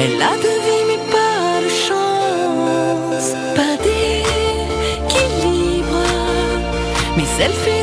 Elle a de vie mais pas de chance, pas d'équilibre, mais elle fait